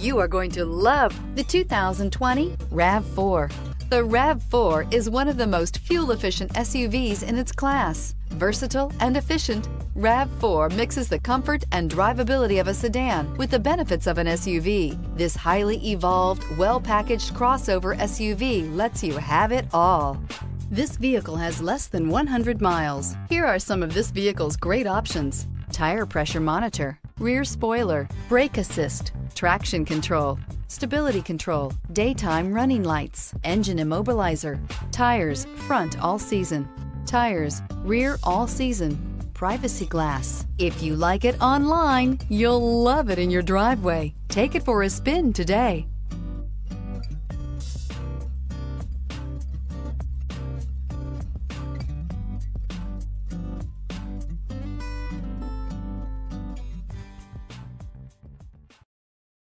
You are going to love the 2020 RAV4. The RAV4 is one of the most fuel-efficient SUVs in its class. Versatile and efficient, RAV4 mixes the comfort and drivability of a sedan with the benefits of an SUV. This highly evolved, well-packaged crossover SUV lets you have it all. This vehicle has less than 100 miles. Here are some of this vehicle's great options. Tire pressure monitor, rear spoiler, brake assist, traction control, stability control, daytime running lights, engine immobilizer, tires, front all season, tires, rear all season, privacy glass. If you like it online, you'll love it in your driveway. Take it for a spin today.